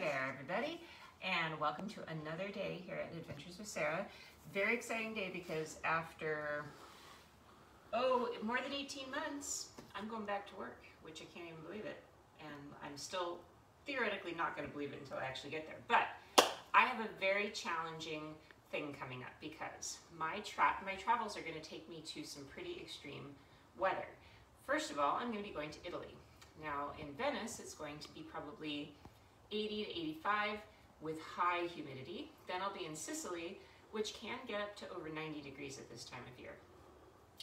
there, everybody, and welcome to another day here at Adventures with Sarah. Very exciting day because after, oh, more than 18 months, I'm going back to work, which I can't even believe it. And I'm still theoretically not going to believe it until I actually get there. But I have a very challenging thing coming up because my, tra my travels are going to take me to some pretty extreme weather. First of all, I'm going to be going to Italy. Now in Venice, it's going to be probably 80 to 85 with high humidity. Then I'll be in Sicily, which can get up to over 90 degrees at this time of year.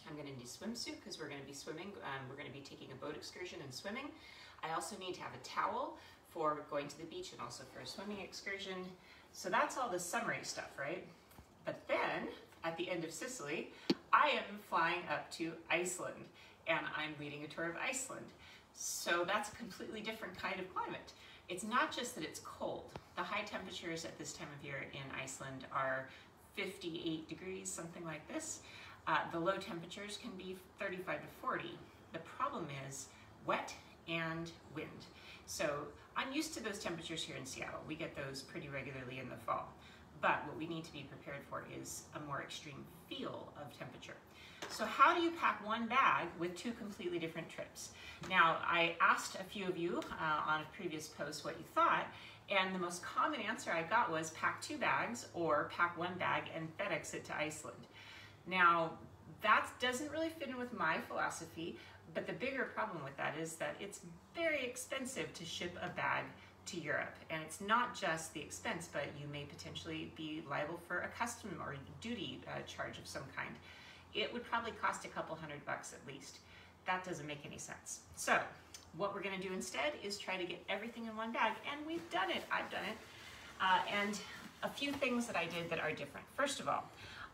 I'm going to need a swimsuit because we're going to be swimming. Um, we're going to be taking a boat excursion and swimming. I also need to have a towel for going to the beach and also for a swimming excursion. So that's all the summery stuff, right? But then at the end of Sicily, I am flying up to Iceland and I'm leading a tour of Iceland. So that's a completely different kind of climate. It's not just that it's cold. The high temperatures at this time of year in Iceland are 58 degrees, something like this. Uh, the low temperatures can be 35 to 40. The problem is wet and wind. So I'm used to those temperatures here in Seattle. We get those pretty regularly in the fall. But what we need to be prepared for is a more extreme feel of temperature. So how do you pack one bag with two completely different trips? Now, I asked a few of you uh, on a previous post what you thought, and the most common answer I got was pack two bags or pack one bag and FedEx it to Iceland. Now, that doesn't really fit in with my philosophy, but the bigger problem with that is that it's very expensive to ship a bag to Europe. And it's not just the expense, but you may potentially be liable for a custom or duty uh, charge of some kind. It would probably cost a couple hundred bucks at least. That doesn't make any sense. So what we're gonna do instead is try to get everything in one bag, and we've done it, I've done it. Uh, and a few things that I did that are different. First of all,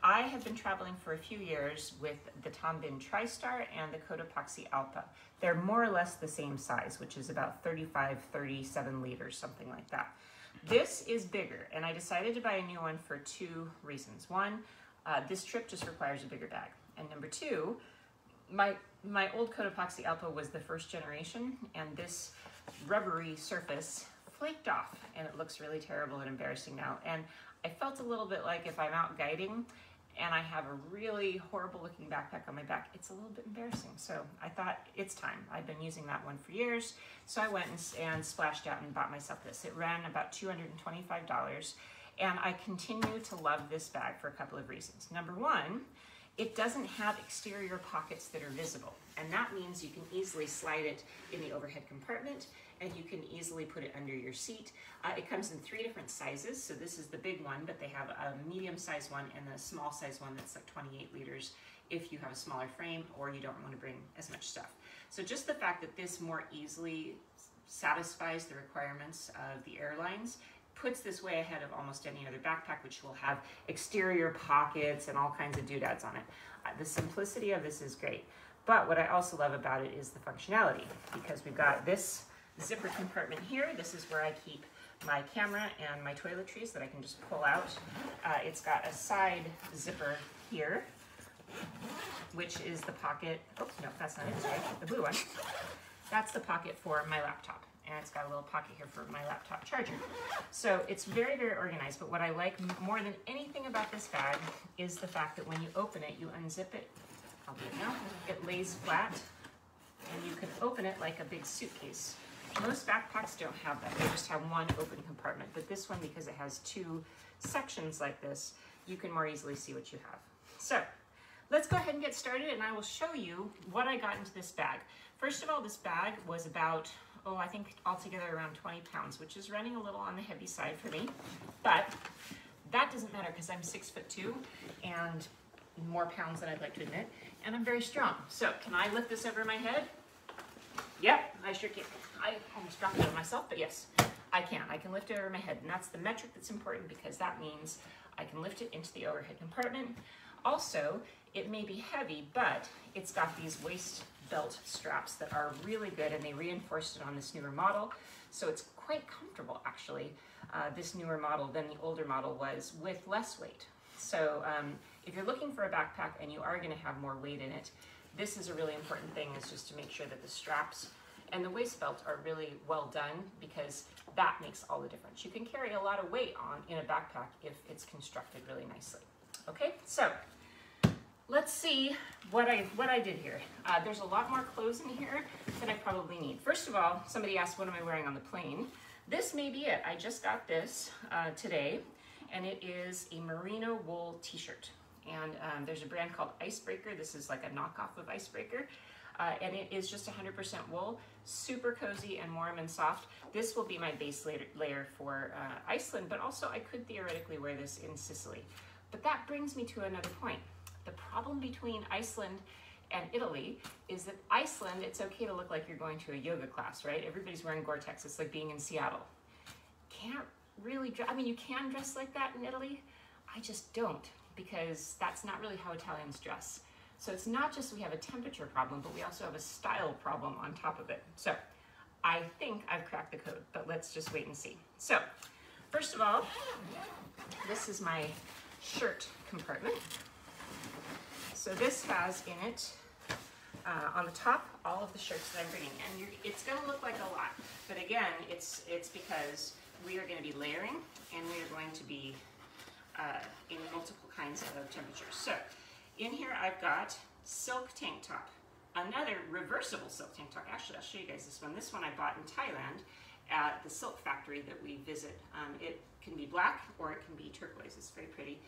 I have been traveling for a few years with the Tom Bihn TriStar and the Cotopaxi Allpa. They're more or less the same size, which is about 35, 37 liters, something like that. This is bigger, and I decided to buy a new one for two reasons. One, uh, this trip just requires a bigger bag. And number two, my, my old Cotopaxi Allpa was the first generation, and this rubbery surface flaked off, and it looks really terrible and embarrassing now. And I felt a little bit like if I'm out guiding and I have a really horrible looking backpack on my back, it's a little bit embarrassing. So I thought it's time. I've been using that one for years. So I went and, and splashed out and bought myself this. It ran about $225 and I continue to love this bag for a couple of reasons. Number one, it doesn't have exterior pockets that are visible. And that means you can easily slide it in the overhead compartment and you can easily put it under your seat. Uh, it comes in three different sizes. So this is the big one, but they have a medium size one and a small size one that's like 28 liters if you have a smaller frame or you don't want to bring as much stuff. So just the fact that this more easily satisfies the requirements of the airlines puts this way ahead of almost any other backpack, which will have exterior pockets and all kinds of doodads on it. Uh, the simplicity of this is great. But what I also love about it is the functionality because we've got this zipper compartment here. This is where I keep my camera and my toiletries that I can just pull out. Uh, it's got a side zipper here, which is the pocket, oh no, that's not it, sorry, the blue one. That's the pocket for my laptop and it's got a little pocket here for my laptop charger. So it's very, very organized, but what I like more than anything about this bag is the fact that when you open it, you unzip it, I'll do it now, it lays flat, and you can open it like a big suitcase. Most backpacks don't have that, they just have one open compartment, but this one, because it has two sections like this, you can more easily see what you have. So, let's go ahead and get started and I will show you what I got into this bag. First of all, this bag was about oh, I think altogether around 20 pounds, which is running a little on the heavy side for me. But that doesn't matter because I'm six foot two and more pounds than I'd like to admit, and I'm very strong. So can I lift this over my head? Yep, I sure can. I almost dropped it on myself, but yes, I can. I can lift it over my head, and that's the metric that's important because that means I can lift it into the overhead compartment. Also, it may be heavy, but it's got these waist belt straps that are really good and they reinforced it on this newer model. So it's quite comfortable actually, uh, this newer model than the older model was with less weight. So um, if you're looking for a backpack and you are gonna have more weight in it, this is a really important thing is just to make sure that the straps And the waist belt are really well done because that makes all the difference. You can carry a lot of weight on in a backpack if it's constructed really nicely. Okay, so let's see what I what I did here. Uh, there's a lot more clothes in here than I probably need. First of all, somebody asked, what am I wearing on the plane? This may be it. I just got this uh, today, and it is a merino wool t-shirt. And um, there's a brand called Icebreaker. This is like a knockoff of Icebreaker. Uh, and it is just 100% wool, super cozy and warm and soft. This will be my base layer, layer for uh, Iceland, but also I could theoretically wear this in Sicily. But that brings me to another point. The problem between Iceland and Italy is that Iceland, it's okay to look like you're going to a yoga class, right? Everybody's wearing Gore-Tex. It's like being in Seattle. Can't really, I mean, you can dress like that in Italy. I just don't because that's not really how Italians dress. So it's not just we have a temperature problem, but we also have a style problem on top of it. So I think I've cracked the code, but let's just wait and see. So first of all, this is my shirt compartment. So this has in it, uh, on the top, all of the shirts that I'm bringing. And it's gonna look like a lot, but again, it's, it's because we are gonna be layering and we are going to be uh, in multiple kinds of temperatures. So in here I've got silk tank top, another reversible silk tank top. Actually, I'll show you guys this one. This one I bought in Thailand at the silk factory that we visit. Um, it can be black or it can be turquoise. It's very pretty.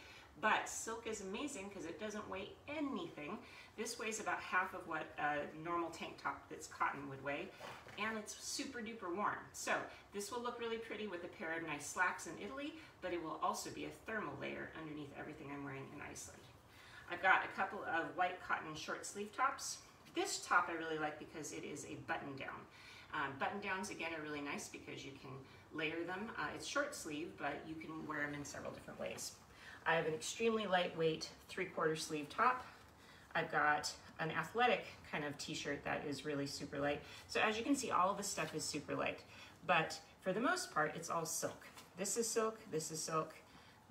But silk is amazing because it doesn't weigh anything. This weighs about half of what a normal tank top that's cotton would weigh, and it's super duper warm. So this will look really pretty with a pair of nice slacks in Italy, but it will also be a thermal layer underneath everything I'm wearing in Iceland. I've got a couple of white cotton short sleeve tops. This top I really like because it is a button down. Um, button downs again are really nice because you can layer them. Uh, it's short sleeve, but you can wear them in several different ways. I have an extremely lightweight three quarter sleeve top. I've got an athletic kind of t-shirt that is really super light. So as you can see, all of this stuff is super light, but for the most part, it's all silk. This is silk, this is silk,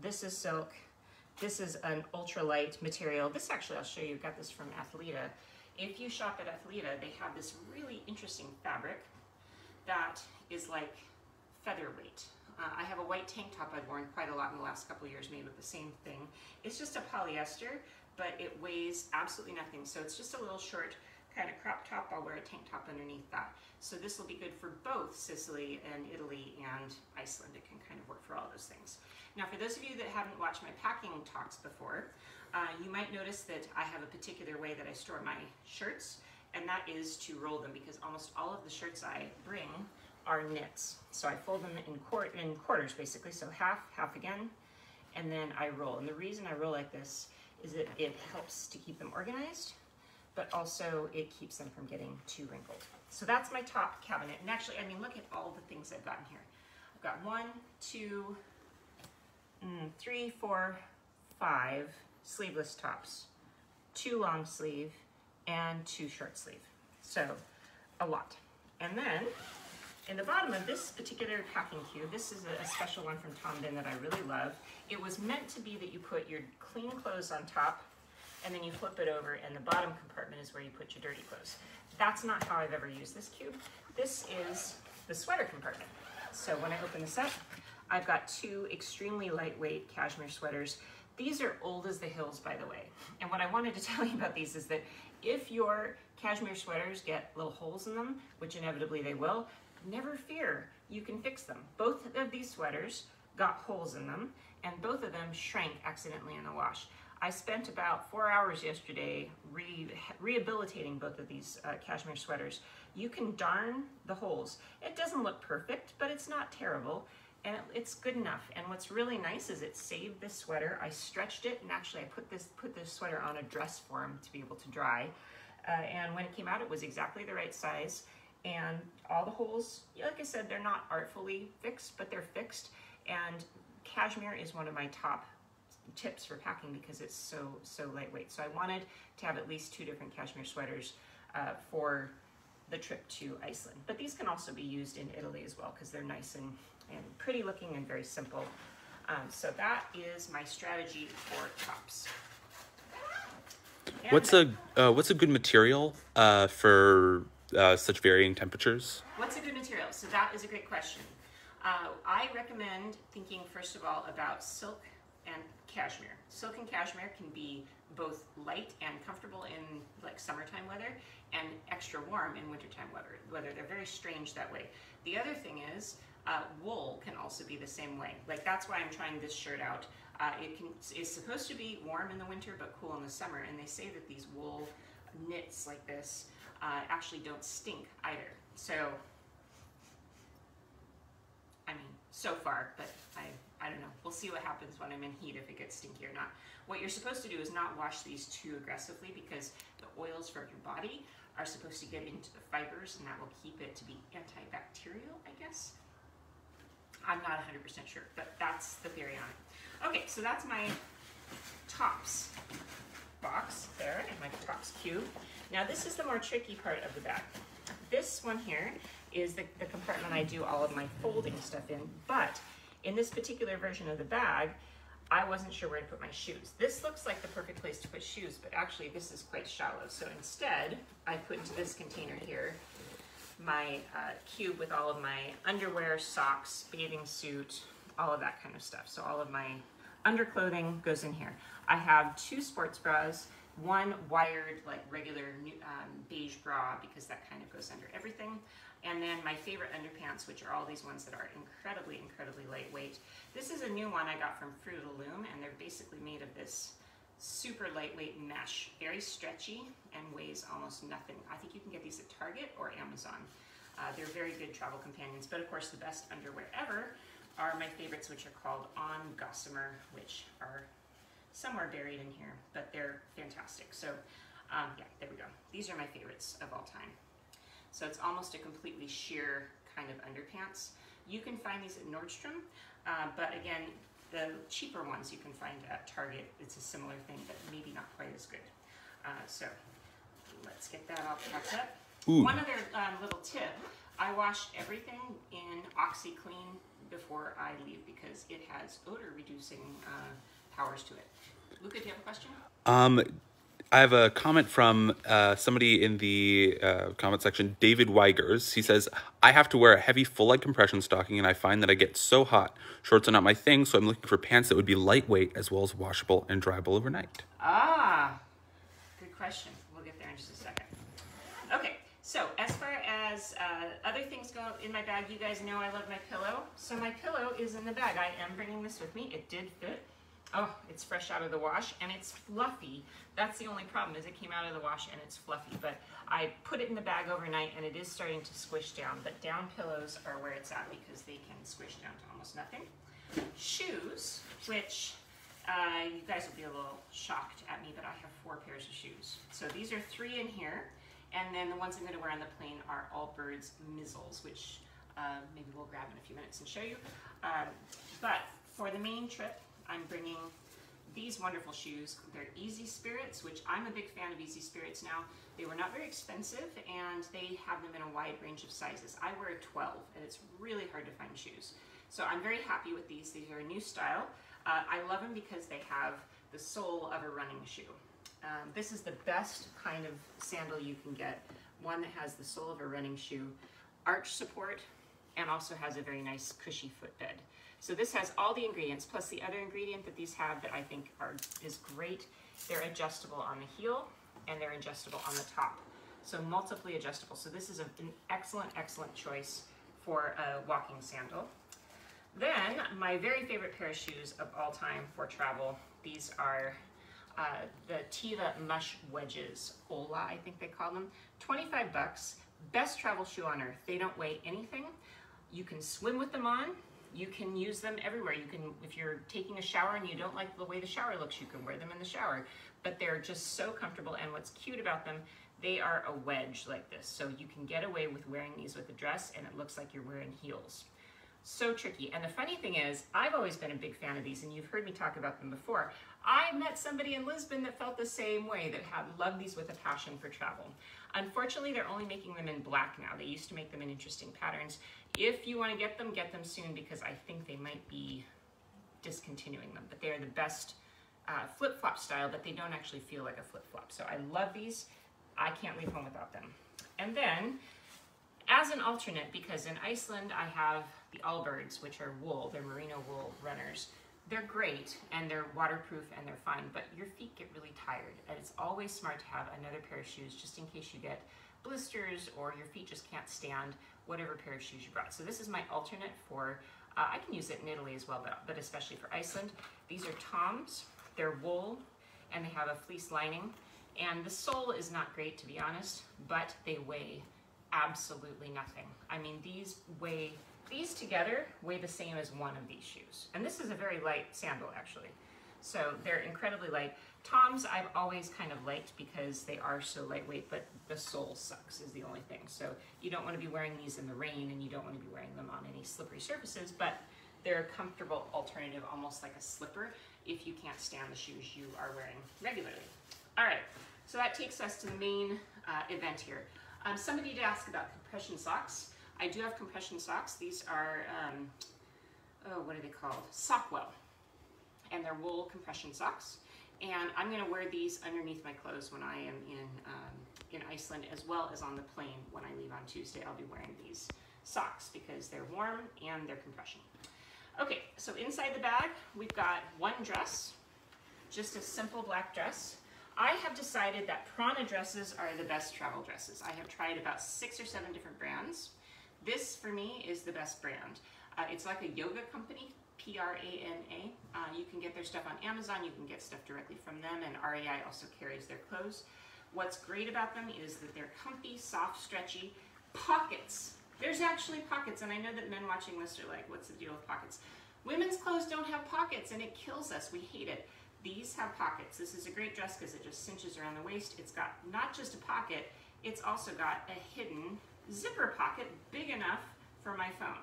this is silk, this is an ultralight material. This actually, I'll show you, got this from Athleta. If you shop at Athleta, they have this really interesting fabric that is like featherweight. Uh, I have a white tank top I've worn quite a lot in the last couple years made with the same thing. It's just a polyester, but it weighs absolutely nothing. So it's just a little short kind of crop top. I'll wear a tank top underneath that. So this will be good for both Sicily and Italy and Iceland. It can kind of work for all those things. Now for those of you that haven't watched my packing talks before, uh, you might notice that I have a particular way that I store my shirts, and that is to roll them because almost all of the shirts I bring are knits. So I fold them in, quart in quarters basically, so half, half again, and then I roll. And the reason I roll like this is that it helps to keep them organized, but also it keeps them from getting too wrinkled. So that's my top cabinet. And actually, I mean, look at all the things I've got in here. I've got one, two, mm, three, four, five sleeveless tops, two long sleeve, and two short sleeve. So a lot. And then in the bottom of this particular packing cube, this is a, special one from Tom Bihn that I really love. It was meant to be that you put your clean clothes on top and then you flip it over and the bottom compartment is where you put your dirty clothes. That's not how I've ever used this cube. This is the sweater compartment. So when I open this up, I've got two extremely lightweight cashmere sweaters. These are old as the hills, by the way. And what I wanted to tell you about these is that if your cashmere sweaters get little holes in them, which inevitably they will, never fear, you can fix them. Both of these sweaters got holes in them, and both of them shrank accidentally in the wash. I spent about four hours yesterday re rehabilitating both of these uh, cashmere sweaters. You can darn the holes. It doesn't look perfect, but it's not terrible and it's good enough. And what's really nice is it saved this sweater. I stretched it and actually I put this, put this sweater on a dress form to be able to dry. Uh, and when it came out, it was exactly the right size. And all the holes, like I said, they're not artfully fixed, but they're fixed. And cashmere is one of my top tips for packing because it's so, so lightweight. So I wanted to have at least two different cashmere sweaters uh, for the trip to Iceland. But these can also be used in Italy as well because they're nice and and pretty looking and very simple. Um, so that is my strategy for tops. And what's a uh, what's a good material uh, for uh, such varying temperatures? What's a good material? So that is a great question. Uh, I recommend thinking first of all about silk and cashmere. Silk and cashmere can be both light and comfortable in like summertime weather and extra warm in wintertime weather. Weather they're very strange that way. The other thing is uh, wool can also be the same way. Like that's why I'm trying this shirt out. Uh, it can is supposed to be warm in the winter but cool in the summer. And they say that these wool knits like this uh, actually don't stink either. So I mean, so far, but I, I don't know. We'll see what happens when I'm in heat, if it gets stinky or not. What you're supposed to do is not wash these too aggressively because the oils from your body are supposed to get into the fibers and that will keep it to be antibacterial, I guess. I'm not 100% sure, but that's the theory on it. Okay, so that's my tops box there, and my tops cube. Now this is the more tricky part of the bag. This one here is the, the compartment I do all of my folding stuff in, but in this particular version of the bag, I wasn't sure where to put my shoes. This looks like the perfect place to put shoes, but actually this is quite shallow. So instead, I put into this container here my uh, cube with all of my underwear, socks, bathing suit, all of that kind of stuff. So all of my underclothing goes in here. I have two sports bras, one wired like regular um, beige bra because that kind of goes under everything. And then my favorite underpants, which are all these ones that are incredibly, incredibly lightweight. This is a new one I got from Fruit of the Loom, and they're basically made of this super lightweight mesh, very stretchy and weighs almost nothing. I think you can get these at Target or Amazon. Uh, they're very good travel companions, but of course the best underwear ever are my favorites, which are called On Gossamer, which are somewhere buried in here, but they're fantastic. So um, yeah, there we go. These are my favorites of all time. So it's almost a completely sheer kind of underpants. You can find these at Nordstrom, uh, but again, the cheaper ones you can find at Target. It's a similar thing, but maybe not quite as good. Uh, so let's get that all packed up. Ooh. One other um, little tip, I wash everything in OxiClean before I leave because it has odor reducing uh, powers to it. Luca, do you have a question? Um, I have a comment from uh, somebody in the uh, comment section, David Weigers. He says, I have to wear a heavy full leg compression stocking and I find that I get so hot. Shorts are not my thing, so I'm looking for pants that would be lightweight as well as washable and dryable overnight. Ah, good question. We'll get there in just a second. Okay, so as far as uh, other things go in my bag, you guys know I love my pillow. So my pillow is in the bag. I am bringing this with me. It did fit. Oh, it's fresh out of the wash and it's fluffy. That's the only problem is it came out of the wash and it's fluffy, but I put it in the bag overnight and it is starting to squish down, but down pillows are where it's at because they can squish down to almost nothing. Shoes, which uh, you guys will be a little shocked at me, but I have four pairs of shoes. So these are three in here, and then the ones I'm gonna wear on the plane are Allbirds Mizzles, which uh, maybe we'll grab in a few minutes and show you. Um, but for the main trip, I'm bringing these wonderful shoes. They're Easy Spirits, which I'm a big fan of Easy Spirits now. They were not very expensive and they have them in a wide range of sizes. I wear a 12 and it's really hard to find shoes. So I'm very happy with these. These are a new style. Uh, I love them because they have the sole of a running shoe. Um, this is the best kind of sandal you can get. One that has the sole of a running shoe, arch support, and also has a very nice cushy footbed. So this has all the ingredients, plus the other ingredient that these have that I think are is great. They're adjustable on the heel and they're adjustable on the top. So multiply adjustable. So this is an excellent, excellent choice for a walking sandal. Then my very favorite pair of shoes of all time for travel. These are uh, the Teva Mush Wedges, Ola, I think they call them. 25 bucks, best travel shoe on earth. They don't weigh anything. You can swim with them on. You can use them everywhere. You can, if you're taking a shower and you don't like the way the shower looks, you can wear them in the shower. But they're just so comfortable. And what's cute about them, they are a wedge like this. So you can get away with wearing these with a dress and it looks like you're wearing heels. So tricky. And the funny thing is, I've always been a big fan of these and you've heard me talk about them before. I met somebody in Lisbon that felt the same way, that had loved these with a passion for travel. Unfortunately, they're only making them in black now. They used to make them in interesting patterns. If you want to get them, get them soon because I think they might be discontinuing them. But they are the best uh, flip-flop style, but they don't actually feel like a flip-flop. So I love these. I can't leave home without them. And then, as an alternate, because in Iceland I have the Allbirds, which are wool, they're merino wool runners. They're great and they're waterproof and they're fine, but your feet get really tired. And it's always smart to have another pair of shoes just in case you get blisters or your feet just can't stand whatever pair of shoes you brought. So this is my alternate for, uh, I can use it in Italy as well, but, but especially for Iceland. These are Toms, they're wool, and they have a fleece lining. And the sole is not great to be honest, but they weigh absolutely nothing. I mean, these weigh, these together weigh the same as one of these shoes. And this is a very light sandal actually. So they're incredibly light. Toms I've always kind of liked because they are so lightweight, but the sole sucks is the only thing. So you don't want to be wearing these in the rain and you don't want to be wearing them on any slippery surfaces, but they're a comfortable alternative, almost like a slipper, if you can't stand the shoes you are wearing regularly. All right, so that takes us to the main uh, event here. Um, somebody did ask about compression socks. I do have compression socks. These are, um, oh, what are they called? Sockwell and they're wool compression socks. And I'm gonna wear these underneath my clothes when I am in, um, in Iceland as well as on the plane when I leave on Tuesday. I'll be wearing these socks because they're warm and they're compression. Okay, so inside the bag, we've got one dress, just a simple black dress. I have decided that Prana dresses are the best travel dresses. I have tried about six or seven different brands. This, for me, is the best brand. Uh, it's like a yoga company P-R-A-N-A. Uh, you can get their stuff on Amazon. You can get stuff directly from them, and REI also carries their clothes. What's great about them is that they're comfy, soft, stretchy. Pockets. There's actually pockets, and I know that men watching this are like, what's the deal with pockets? Women's clothes don't have pockets, and it kills us. We hate it. These have pockets. This is a great dress because it just cinches around the waist. It's got not just a pocket, it's also got a hidden zipper pocket big enough for my phone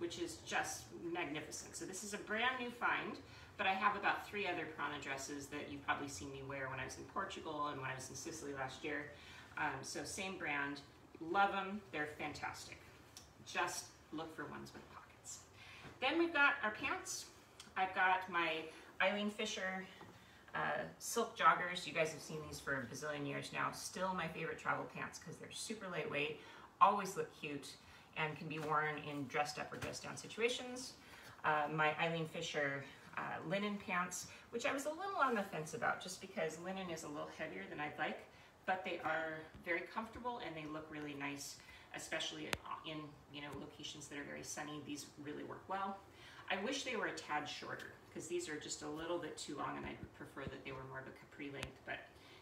which is just magnificent. So this is a brand new find, but I have about three other Prana dresses that you've probably seen me wear when I was in Portugal and when I was in Sicily last year. Um, so same brand, love them, they're fantastic. Just look for ones with pockets. Then we've got our pants. I've got my Eileen Fisher uh, silk joggers. You guys have seen these for a bazillion years now. Still my favorite travel pants because they're super lightweight, always look cute and can be worn in dressed up or dressed down situations. Uh, my Eileen Fisher uh, linen pants, which I was a little on the fence about just because linen is a little heavier than I'd like, but they are very comfortable and they look really nice, especially in you know locations that are very sunny. These really work well. I wish they were a tad shorter because these are just a little bit too long and I would prefer that they were more of a capri length, but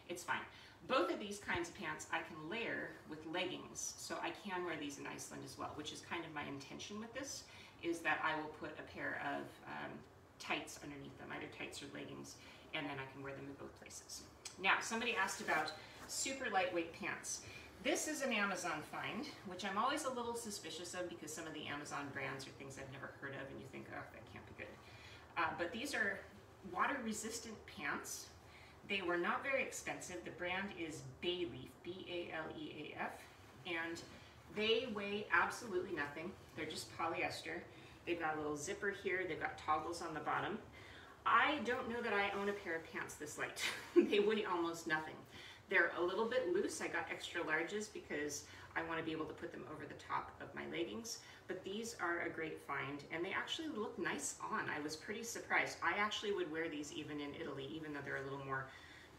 it's fine. Both of these kinds of pants I can layer with leggings, so I can wear these in Iceland as well, which is kind of my intention with this, is that I will put a pair of um, tights underneath them, either tights or leggings, and then I can wear them in both places. Now, somebody asked about super lightweight pants. This is an Amazon find, which I'm always a little suspicious of because some of the Amazon brands are things I've never heard of and you think, oh, that can't be good. Uh, but these are water resistant pants they were not very expensive. The brand is Baleaf, B-A-L-E-A-F, and they weigh absolutely nothing. They're just polyester. They've got a little zipper here. They've got toggles on the bottom. I don't know that I own a pair of pants this light. they weigh almost nothing. They're a little bit loose. I got extra larges because I want to be able to put them over the top of my leggings. But these are a great find and they actually look nice on. I was pretty surprised. I actually would wear these even in Italy, even though they're a little more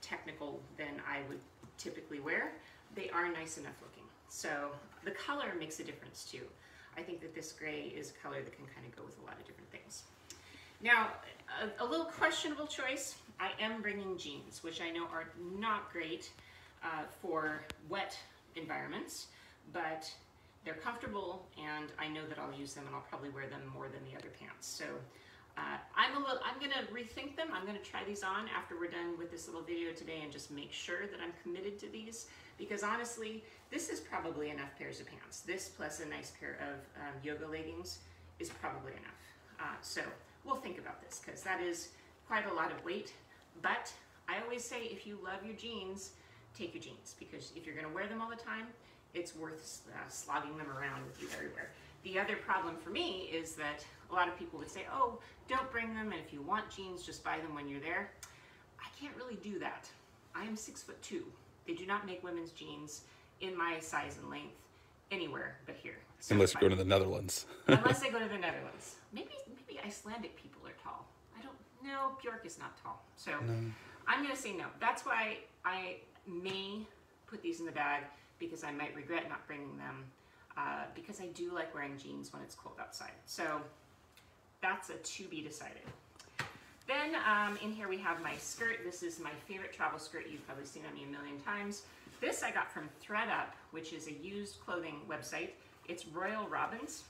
technical than I would typically wear. They are nice enough looking. So the color makes a difference too. I think that this gray is a color that can kind of go with a lot of different things. Now, a, a little questionable choice. I am bringing jeans, which I know are not great uh, for wet environments, but they're comfortable and I know that I'll use them and I'll probably wear them more than the other pants. So uh, I'm a little, I'm gonna rethink them. I'm gonna try these on after we're done with this little video today and just make sure that I'm committed to these because honestly, this is probably enough pairs of pants. This plus a nice pair of um, yoga leggings is probably enough. Uh, so we'll think about this because that is quite a lot of weight. But I always say if you love your jeans, take your jeans because if you're gonna wear them all the time, it's worth uh, slogging them around with you everywhere. The other problem for me is that a lot of people would say, oh, don't bring them, and if you want jeans, just buy them when you're there. I can't really do that. I am six foot two. They do not make women's jeans in my size and length anywhere but here. So Unless you go to the Netherlands. unless I go to the Netherlands. Maybe maybe Icelandic people are tall. I. Bjork is not tall, so I'm gonna say no. That's why I may put these in the bag because I might regret not bringing them uh, because I do like wearing jeans when it's cold outside. So that's a to be decided. Then um, in here we have my skirt. This is my favorite travel skirt. You've probably seen on me a million times. This I got from thredUP, which is a used clothing website. It's Royal Robbins.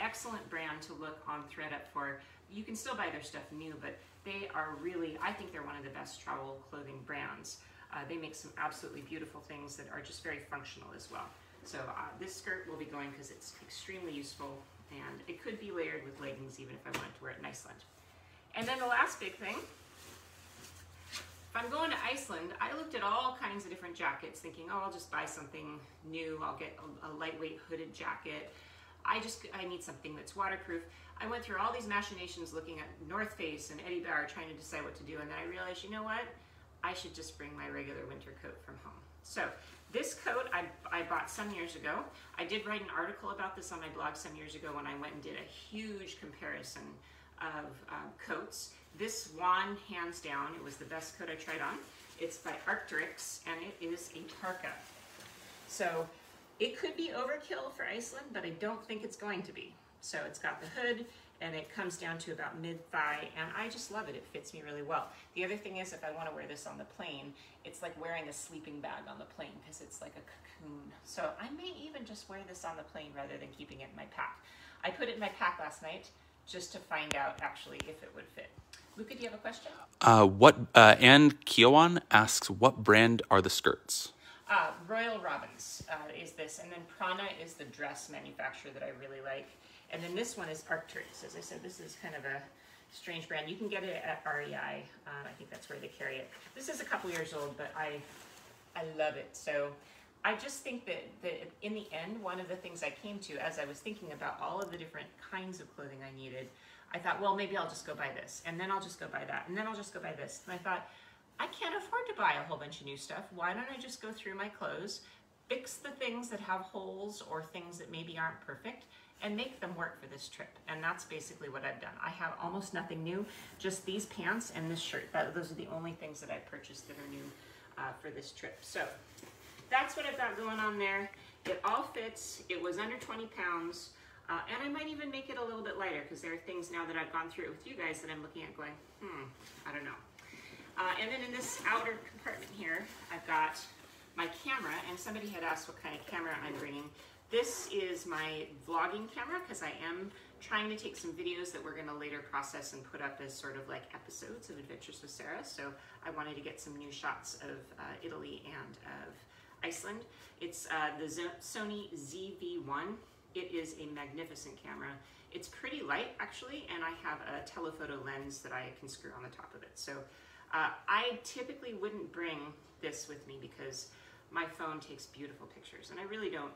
Excellent brand to look on thredUP for. You can still buy their stuff new, but they are really, I think they're one of the best travel clothing brands. Uh, they make some absolutely beautiful things that are just very functional as well. So uh, this skirt will be going because it's extremely useful and it could be layered with leggings even if I wanted to wear it in Iceland. And then the last big thing, if I'm going to Iceland, I looked at all kinds of different jackets thinking, oh, I'll just buy something new. I'll get a, a lightweight hooded jacket. I just, I need something that's waterproof. I went through all these machinations looking at North Face and Eddie Bauer trying to decide what to do. And then I realized, you know what? I should just bring my regular winter coat from home. So this coat I, I bought some years ago. I did write an article about this on my blog some years ago when I went and did a huge comparison of um, coats. This one, hands down, it was the best coat I tried on. It's by Arc'teryx and it is a Tarka. So it could be overkill for Iceland, but I don't think it's going to be. So it's got the hood and it comes down to about mid thigh and I just love it. It fits me really well. The other thing is if I want to wear this on the plane, it's like wearing a sleeping bag on the plane because it's like a cocoon. So I may even just wear this on the plane rather than keeping it in my pack. I put it in my pack last night just to find out actually if it would fit. Luca, do you have a question? Uh, what uh, Anne Kiowan asks, what brand are the skirts? Uh, Royal Robbins uh, is this, and then Prana is the dress manufacturer that I really like. And then this one is Arc'teryx. As I said, this is kind of a strange brand. You can get it at REI. Um, I think that's where they carry it. This is a couple years old, but I, I love it. So I just think that, that in the end, one of the things I came to as I was thinking about all of the different kinds of clothing I needed, I thought, well, maybe I'll just go buy this, and then I'll just go buy that, and then I'll just go buy this. And I thought, I can't afford to buy a whole bunch of new stuff. Why don't I just go through my clothes, fix the things that have holes or things that maybe aren't perfect, and make them work for this trip? And that's basically what I've done. I have almost nothing new, just these pants and this shirt. That, those are the only things that I purchased that are new uh, for this trip. So that's what I've got going on there. It all fits. It was under 20 pounds. Uh, and I might even make it a little bit lighter because there are things now that I've gone through it with you guys that I'm looking at going, hmm, I don't know. Uh, and then in this outer compartment here, I've got my camera, and somebody had asked what kind of camera I'm bringing. This is my vlogging camera because I am trying to take some videos that we're going to later process and put up as sort of like episodes of Adventures with Sarah. So I wanted to get some new shots of uh, Italy and of Iceland. It's uh, the Sony ZV-1. It is a magnificent camera. It's pretty light actually, and I have a telephoto lens that I can screw on the top of it. So uh, I typically wouldn't bring this with me because my phone takes beautiful pictures, and I really don't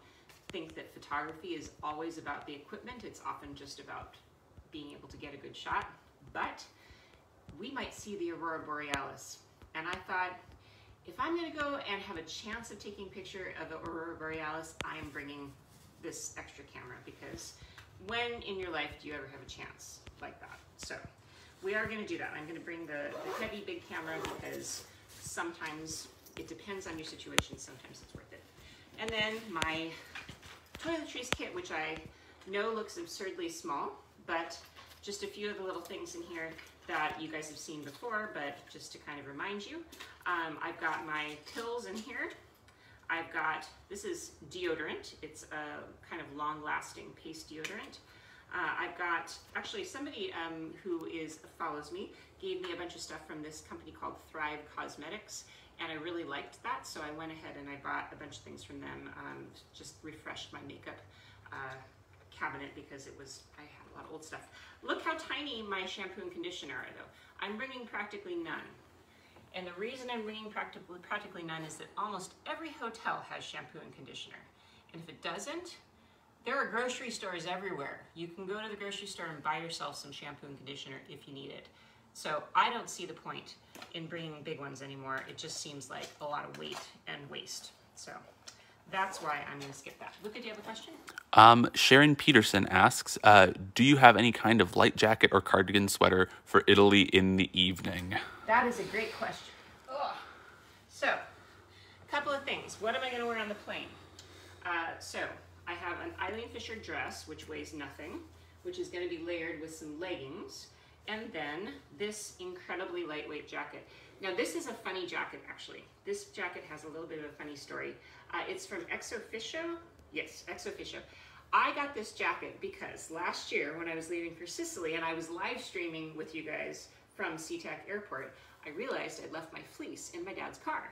think that photography is always about the equipment. It's often just about being able to get a good shot. But we might see the aurora borealis, and I thought if I'm going to go and have a chance of taking a picture of the aurora borealis, I am bringing this extra camera because when in your life do you ever have a chance like that? So we are going to do that. I'm going to bring the, the heavy big camera because sometimes it depends on your situation. Sometimes it's worth it. And then my toiletries kit, which I know looks absurdly small, but just a few of the little things in here that you guys have seen before, but just to kind of remind you. Um, I've got my pills in here. I've got, this is deodorant. It's a kind of long-lasting paste deodorant. Uh, I've got, actually somebody um, who is follows me gave me a bunch of stuff from this company called Thrive Causemetics, and I really liked that, so I went ahead and I bought a bunch of things from them, um, just refreshed my makeup uh, cabinet because it was, I had a lot of old stuff. Look how tiny my shampoo and conditioner are though. I'm bringing practically none. And the reason I'm bringing practically, practically none is that almost every hotel has shampoo and conditioner. And if it doesn't, there are grocery stores everywhere. You can go to the grocery store and buy yourself some shampoo and conditioner if you need it. So I don't see the point in bringing big ones anymore. It just seems like a lot of weight and waste. So that's why I'm going to skip that. Luca, do you have a question? Um, Sharon Peterson asks, uh, do you have any kind of light jacket or cardigan sweater for Italy in the evening? That is a great question. Ugh. So, a couple of things. What am I going to wear on the plane? Uh, so, I have an Eileen Fisher dress, which weighs nothing, which is going to be layered with some leggings, and then this incredibly lightweight jacket. Now, this is a funny jacket, actually. This jacket has a little bit of a funny story. Uh, it's from ExOfficio. Yes, ExOfficio. I got this jacket because last year when I was leaving for Sicily and I was live streaming with you guys from SeaTac Airport, I realized I'd left my fleece in my dad's car.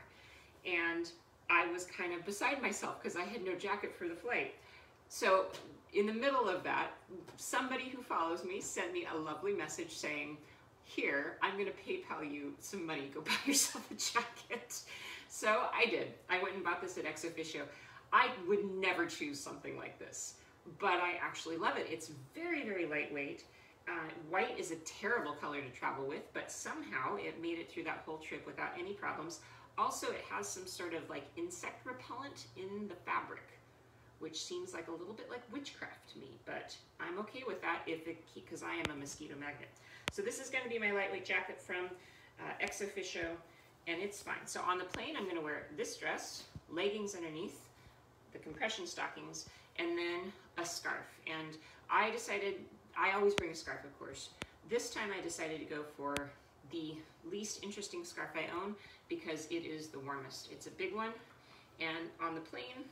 And I was kind of beside myself because I had no jacket for the flight. So in the middle of that, somebody who follows me sent me a lovely message saying, here, I'm gonna PayPal you some money, go buy yourself a jacket. So I did. I went and bought this at ExOfficio. I would never choose something like this, but I actually love it. It's very, very lightweight. Uh, white is a terrible color to travel with, but somehow it made it through that whole trip without any problems. Also, it has some sort of like insect repellent in the fabric, which seems like a little bit like witchcraft to me, but I'm okay with that if it, because I am a mosquito magnet. So this is gonna be my lightweight jacket from uh, ExOfficio, and it's fine. So on the plane, I'm gonna wear this dress, leggings underneath, the compression stockings, and then a scarf. And I decided, I always bring a scarf, of course. This time I decided to go for the least interesting scarf I own because it is the warmest. It's a big one, and on the plane,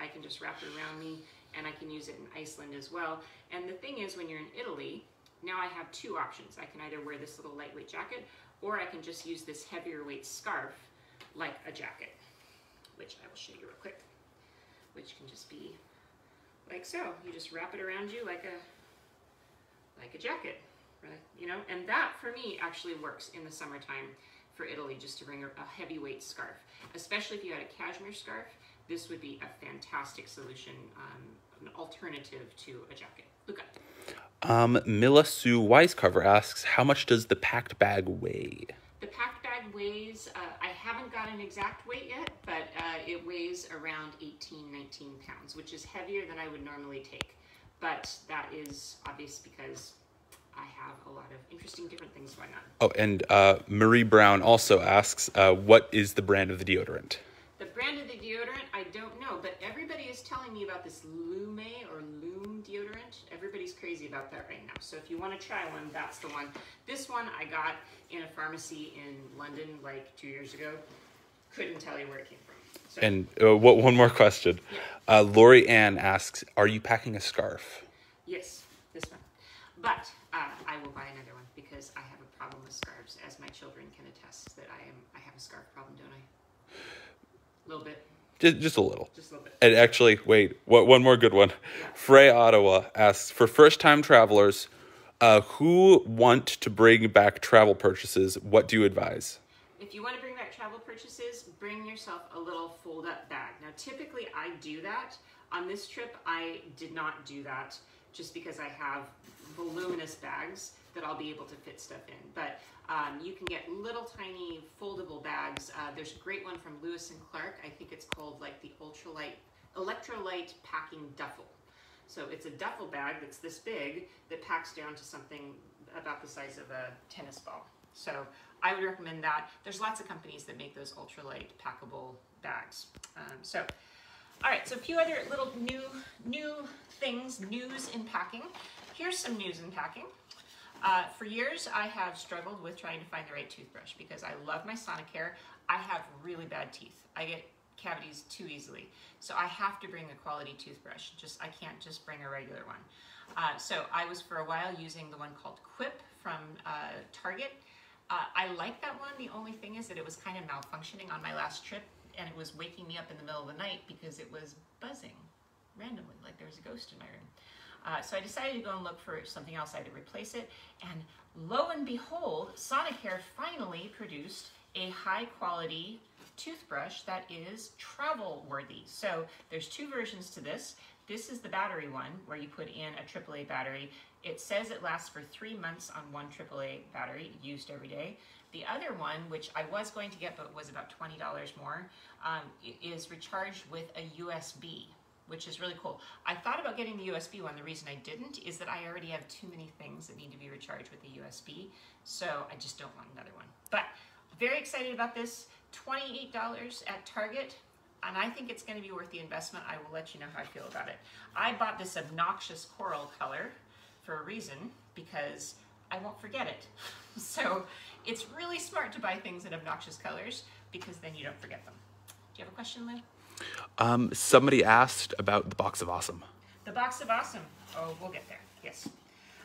I can just wrap it around me, and I can use it in Iceland as well. And the thing is, when you're in Italy, now I have two options. I can either wear this little lightweight jacket, or I can just use this heavier weight scarf like a jacket, which I will show you real quick, which can just be like so. You just wrap it around you like a, like a jacket, right? You know, and that for me actually works in the summertime for Italy just to bring a, heavyweight scarf, especially if you had a cashmere scarf. This would be a fantastic solution, um, an alternative to a jacket. Look up. Um, Mila Sue Wisecover asks, how much does the packed bag weigh? The packed bag weighs, uh, I haven't got an exact weight yet, but uh, it weighs around 18, 19 pounds, which is heavier than I would normally take. But that is obvious because I have a lot of interesting different things going on. Oh, and uh, Marie Brown also asks, uh, what is the brand of the deodorant? The brand of the deodorant, I don't know, but everybody is telling me about this Lume or Lume deodorant. Everybody's crazy about that right now. So if you want to try one, that's the one. This one I got in a pharmacy in London like two years ago. Couldn't tell you where it came from. So, And uh, what, one more question. Yeah. Uh, Lori Ann asks, are you packing a scarf? yes, this one. But uh, I will buy another one because I have a problem with scarves, as my children can attest that I am. I have a scarf problem, don't I? A little bit, Just, just a little. just a little. And actually, wait, what, one more good one. Frey Ottawa asks for first time travelers uh, who want to bring back travel purchases, what do you advise? If you want to bring back travel purchases, bring yourself a little fold up bag. Now, typically I do that. On this trip, I did not do that just because I have voluminous bags that I'll be able to fit stuff in. But um, you can get little tiny foldable bags. Uh, there's a great one from Lewis and Clark. I think it's called like the ultralight, electrolyte packing duffel. So it's a duffel bag that's this big that packs down to something about the size of a tennis ball. So I would recommend that. There's lots of companies that make those ultralight packable bags. Um, so, all right, so a few other little new new things, news in packing. Here's some news in packing. Uh, for years, I have struggled with trying to find the right toothbrush because I love my Sonicare. I have really bad teeth. I get cavities too easily. So I have to bring a quality toothbrush. Just I can't just bring a regular one. Uh, so I was for a while using the one called Quip from uh, Target. Uh, I like that one. The only thing is that it was kind of malfunctioning on my last trip and it was waking me up in the middle of the night because it was buzzing randomly, like there was a ghost in my room. Uh, so I decided to go and look for something else. I had to replace it. And lo and behold, Sonicare finally produced a high quality toothbrush that is travel worthy. So there's two versions to this. This is the battery one where you put in a AAA battery. It says it lasts for three months on one AAA battery used every day. The other one, which I was going to get but was about $20 more, um, is recharged with a USB, which is really cool. I thought about getting the USB one. The reason I didn't is that I already have too many things that need to be recharged with the USB, so I just don't want another one. But very excited about this. $28 at Target and I think it's going to be worth the investment. I will let you know how I feel about it. I bought this obnoxious coral color for a reason because I won't forget it. So it's really smart to buy things in obnoxious colors because then you don't forget them. Do you have a question, Lou? Um, somebody asked about the box of awesome. The box of awesome. Oh, we'll get there. Yes.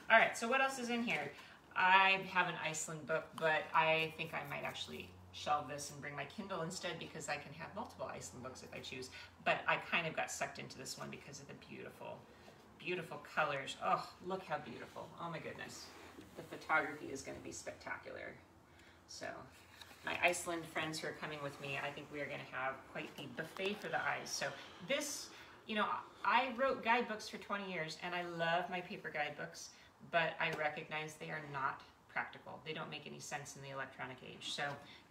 All right. So what else is in here? I have an Iceland book, but I think I might actually shelve this and bring my Kindle instead because I can have multiple Iceland books if I choose. But I kind of got sucked into this one because of the beautiful, beautiful colors. Oh, look how beautiful. Oh my goodness. The photography is going to be spectacular. So my Iceland friends who are coming with me, I think we are going to have quite the buffet for the eyes. So this, you know, I wrote guidebooks for 20 years and I love my paper guidebooks, but I recognize they are not practical. They don't make any sense in the electronic age. So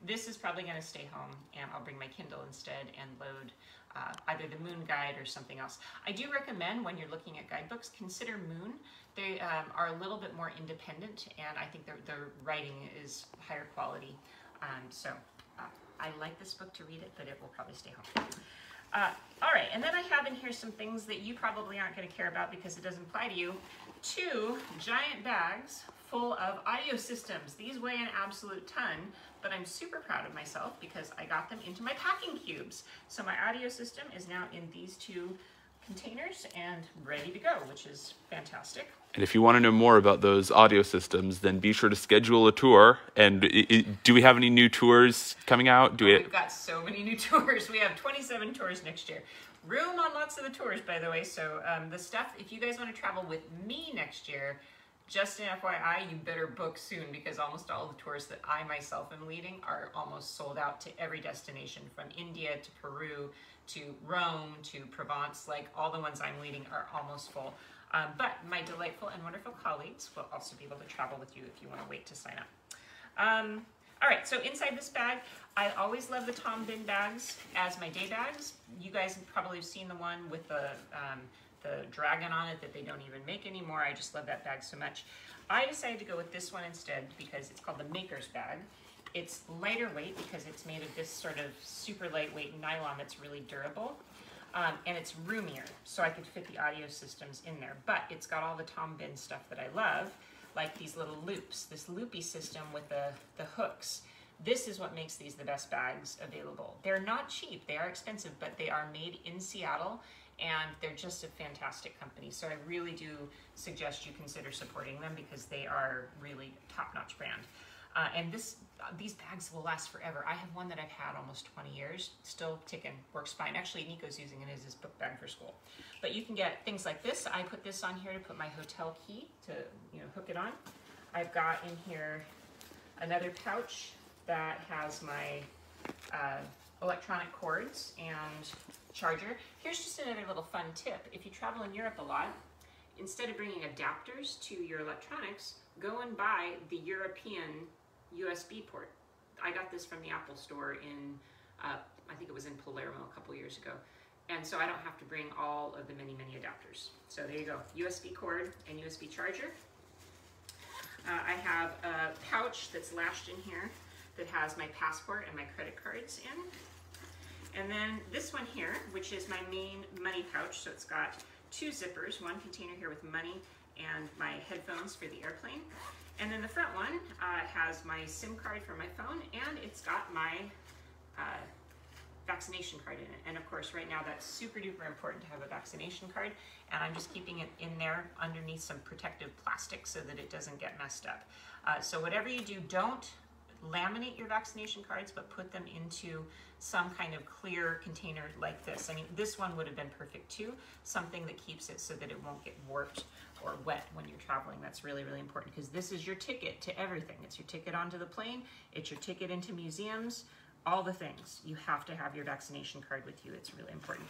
this is probably going to stay home and I'll bring my Kindle instead and load uh, either the Moon Guide or something else. I do recommend when you're looking at guidebooks, consider Moon. They um, are a little bit more independent and I think the writing is higher quality. Um, so uh, I like this book to read it, but it will probably stay home. Uh, all right, and then I have in here some things that you probably aren't going to care about because it doesn't apply to you. Two giant bags full of audio systems. These weigh an absolute ton, but I'm super proud of myself because I got them into my packing cubes. So my audio system is now in these two containers and ready to go, which is fantastic. And if you want to know more about those audio systems, then be sure to schedule a tour. And it, it, do we have any new tours coming out? Do oh, we? We've got so many new tours. We have 27 tours next year. Room on lots of the tours, by the way. So um, the stuff, if you guys want to travel with me next year, just an FYI, you better book soon because almost all the tours that I myself am leading are almost sold out to every destination from India to Peru to Rome to Provence. Like all the ones I'm leading are almost full. Um, but my delightful and wonderful colleagues will also be able to travel with you if you want to wait to sign up. Um, all right, so inside this bag, I always love the Tom Bihn bags as my day bags. You guys probably have seen the one with the um, the dragon on it that they don't even make anymore. I just love that bag so much. I decided to go with this one instead because it's called the Maker's Bag. It's lighter weight because it's made of this sort of super lightweight nylon that's really durable. Um, and it's roomier, so I could fit the audio systems in there. But it's got all the Tom Bihn stuff that I love, like these little loops, this loopy system with the, the hooks. This is what makes these the best bags available. They're not cheap, they are expensive, but they are made in Seattle and they're just a fantastic company. So I really do suggest you consider supporting them because they are really top-notch brand. Uh, and this, these bags will last forever. I have one that I've had almost 20 years, still ticking, works fine. Actually, Nico's using it as his book bag for school. But you can get things like this. I put this on here to put my hotel key to, you know, hook it on. I've got in here another pouch that has my uh, electronic cords and charger. Here's just another little fun tip. If you travel in Europe a lot, instead of bringing adapters to your electronics, go and buy the European USB port. I got this from the Apple store in, uh, I think it was in Palermo a couple years ago. And so I don't have to bring all of the many, many adapters. So there you go, USB cord and USB charger. Uh, I have a pouch that's lashed in here that has my passport and my credit cards in. And then this one here, which is my main money pouch. So it's got two zippers, one container here with money and my headphones for the airplane. And then the front one uh, has my SIM card for my phone and it's got my uh, vaccination card in it. And of course, right now that's super duper important to have a vaccination card. And I'm just keeping it in there underneath some protective plastic so that it doesn't get messed up. Uh, so whatever you do, don't laminate your vaccination cards, but put them into some kind of clear container like this. I mean, this one would have been perfect too, something that keeps it so that it won't get warped or wet when you're traveling. That's really, really important because this is your ticket to everything. It's your ticket onto the plane, it's your ticket into museums, all the things. You have to have your vaccination card with you. It's really important.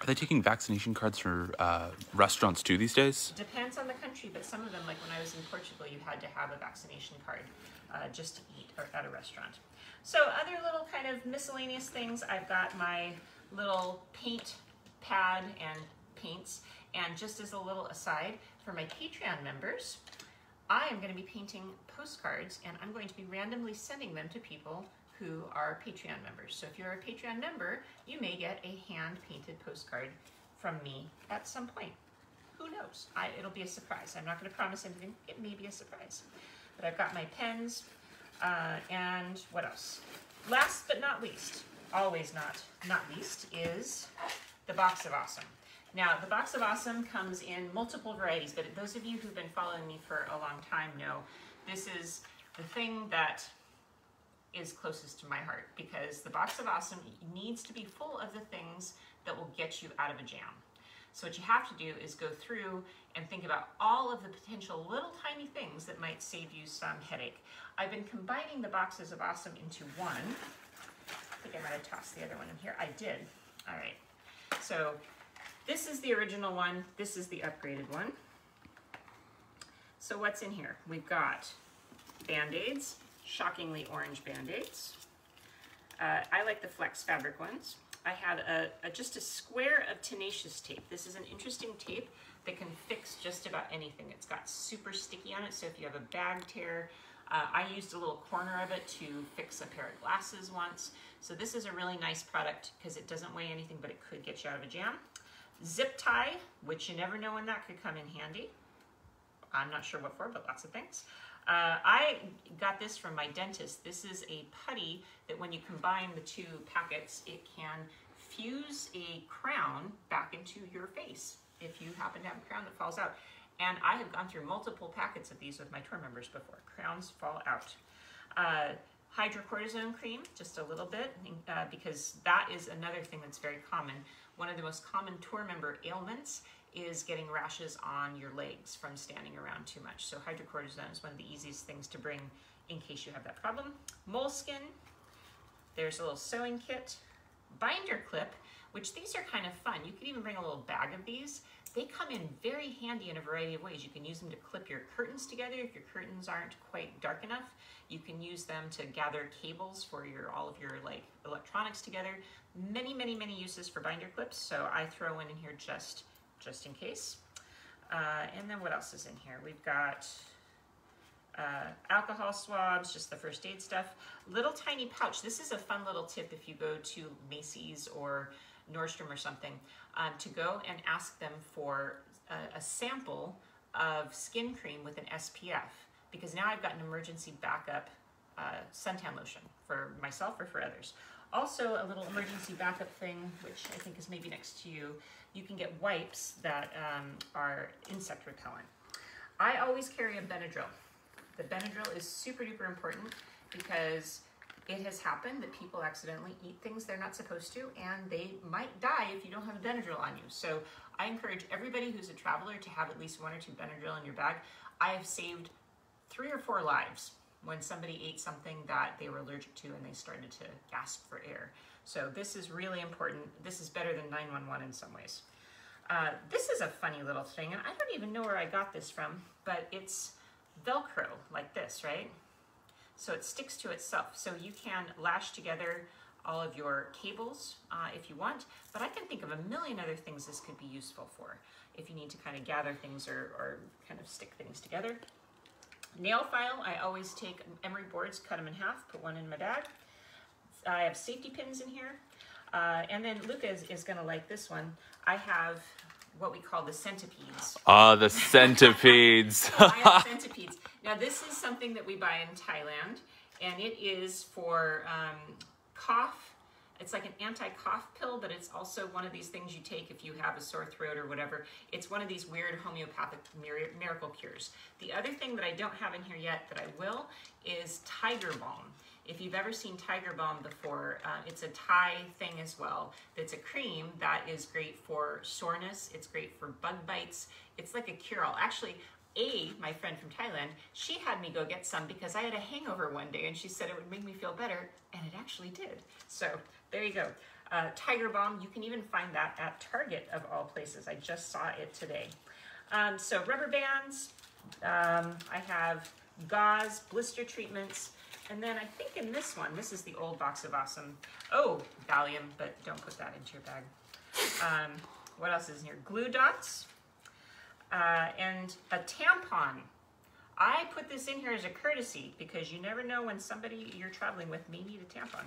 Are they taking vaccination cards for uh, restaurants too these days? Depends on the country, but some of them, like when I was in Portugal, you had to have a vaccination card uh, just to eat or at a restaurant. So other little kind of miscellaneous things, I've got my little paint pad and paints. And just as a little aside, for my Patreon members, I am going to be painting postcards and I'm going to be randomly sending them to people who are Patreon members. So if you're a Patreon member, you may get a hand painted postcard from me at some point. Who knows? I, it'll be a surprise. I'm not going to promise anything. It may be a surprise. But I've got my pens uh, and what else? Last but not least, always not not least, is the Box of Awesome. Now, the Box of Awesome comes in multiple varieties, but those of you who've been following me for a long time know this is the thing that is closest to my heart because the box of awesome needs to be full of the things that will get you out of a jam. So what you have to do is go through and think about all of the potential little tiny things that might save you some headache. I've been combining the boxes of awesome into one. I think I might have tossed the other one in here. I did. All right. So this is the original one. This is the upgraded one. So what's in here? We've got Band-Aids, shockingly orange Band-Aids. Uh, I like the flex fabric ones. I have a, a, just a square of tenacious tape. This is an interesting tape that can fix just about anything. It's got super sticky on it, so if you have a bag tear, uh, I used a little corner of it to fix a pair of glasses once. So this is a really nice product because it doesn't weigh anything, but it could get you out of a jam. Zip tie, which you never know when that could come in handy. I'm not sure what for, but lots of things. Uh, I got this from my dentist. This is a putty that when you combine the two packets, it can fuse a crown back into your face if you happen to have a crown that falls out. And I have gone through multiple packets of these with my tour members before. Crowns fall out. Uh, hydrocortisone cream, just a little bit, uh, because that is another thing that's very common. One of the most common tour member ailments is getting rashes on your legs from standing around too much. So hydrocortisone is one of the easiest things to bring in case you have that problem. Moleskin, there's a little sewing kit. Binder clip, which these are kind of fun. You can even bring a little bag of these. They come in very handy in a variety of ways. You can use them to clip your curtains together if your curtains aren't quite dark enough. You can use them to gather cables for your all of your like electronics together. Many, many, many uses for binder clips. So I throw one in here just just in case. Uh, and then what else is in here? We've got uh, alcohol swabs, just the first aid stuff. Little tiny pouch. This is a fun little tip if you go to Macy's or Nordstrom or something, um, to go and ask them for a, a sample of skin cream with an SPF because now I've got an emergency backup uh, suntan lotion for myself or for others. Also, a little emergency backup thing, which I think is maybe next to you, you can get wipes that um, are insect repellent. I always carry a Benadryl. The Benadryl is super duper important because it has happened that people accidentally eat things they're not supposed to and they might die if you don't have a Benadryl on you. So I encourage everybody who's a traveler to have at least one or two Benadryl in your bag. I have saved three or four lives when somebody ate something that they were allergic to and they started to gasp for air. So this is really important. This is better than 911 in some ways. Uh, this is a funny little thing, and I don't even know where I got this from, but it's Velcro like this, right? So it sticks to itself. So you can lash together all of your cables uh, if you want, but I can think of a million other things this could be useful for if you need to kind of gather things or, or kind of stick things together. Nail file, I always take emery boards, cut them in half, put one in my bag. I have safety pins in here. Uh, and then Luca is, is gonna like this one. I have what we call the centipedes. Ah, the centipedes. I have centipedes. Now this is something that we buy in Thailand, and it is for um, cough. It's like an anti-cough pill, but it's also one of these things you take if you have a sore throat or whatever. It's one of these weird homeopathic miracle cures. The other thing that I don't have in here yet that I will is Tiger Balm. If you've ever seen Tiger Balm before, uh, it's a Thai thing as well. It's a cream that is great for soreness. It's great for bug bites. It's like a cure-all. Actually, A, my friend from Thailand, she had me go get some because I had a hangover one day and she said it would make me feel better, and it actually did. So there you go. Uh, Tiger Balm, you can even find that at Target of all places. I just saw it today. Um, so rubber bands, um, I have gauze, blister treatments, and then I think in this one, this is the old box of awesome. Oh, Valium, but don't put that into your bag. Um, what else is in here? Glue dots uh, and a tampon. I put this in here as a courtesy because you never know when somebody you're traveling with may need a tampon.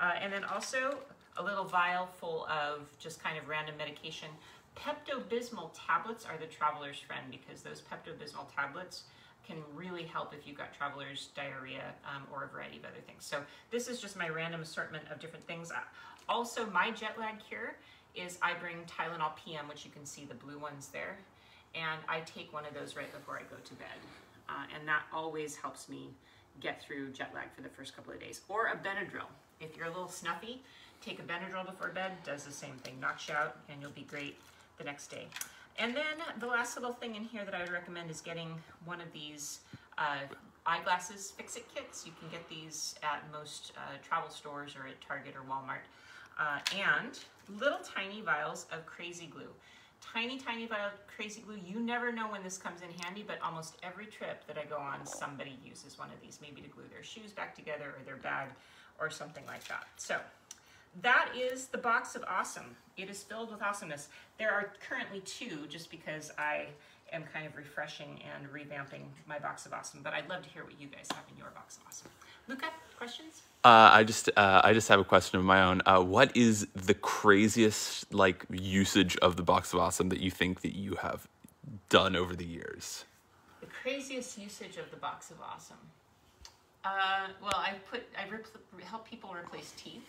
Uh, and then also a little vial full of just kind of random medication. Pepto-Bismol tablets are the traveler's friend because those Pepto-Bismol tablets can really help if you've got traveler's diarrhea um, or a variety of other things. So this is just my random assortment of different things. Uh, also, my jet lag cure is I bring Tylenol PM, which you can see the blue ones there, and I take one of those right before I go to bed. Uh, and that always helps me get through jet lag for the first couple of days. Or a Benadryl. If you're a little snuffy, take a Benadryl before bed, does the same thing. Knocks you out and you'll be great the next day. And then the last little thing in here that I would recommend is getting one of these uh, eyeglasses fix-it kits. You can get these at most uh, travel stores or at Target or Walmart. Uh, and little tiny vials of crazy glue. Tiny, tiny vial of crazy glue. You never know when this comes in handy, but almost every trip that I go on, somebody uses one of these, maybe to glue their shoes back together or their bag or something like that. So that is the box of awesome. It is filled with awesomeness. There are currently two just because I am kind of refreshing and revamping my box of awesome, but I'd love to hear what you guys have in your box of awesome. Luca, questions? Uh, I just uh, I just have a question of my own. Uh, what is the craziest like usage of the box of awesome that you think that you have done over the years? The craziest usage of the box of awesome. Uh, well, I put I repl- help people replace teeth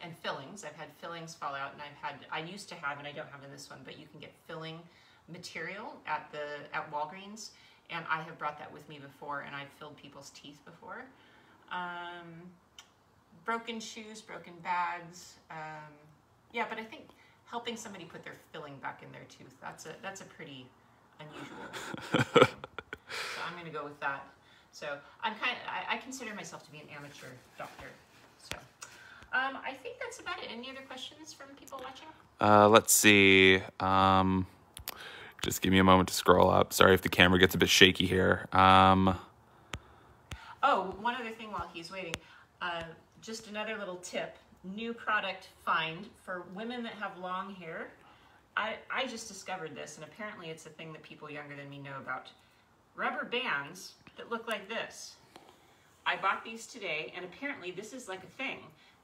and fillings. I've had fillings fall out, and I've had I used to have, and I don't have in this one, but you can get filling material at the at Walgreens, and I have brought that with me before, and I've filled people's teeth before. Um, broken shoes, broken bags. Um, yeah, but I think helping somebody put their filling back in their tooth that's a that's a pretty unusual. so I'm going to go with that. So I'm kind of I, I consider myself to be an amateur doctor. So. Um, I think that's about it. Any other questions from people watching? Uh, let's see. Um, just give me a moment to scroll up. Sorry if the camera gets a bit shaky here. Um, oh, one other thing while he's waiting. Uh, just another little tip. New product find for women that have long hair. I, I just discovered this, and apparently it's a thing that people younger than me know about. Rubber bands that look like this. I bought these today, and apparently this is like a thing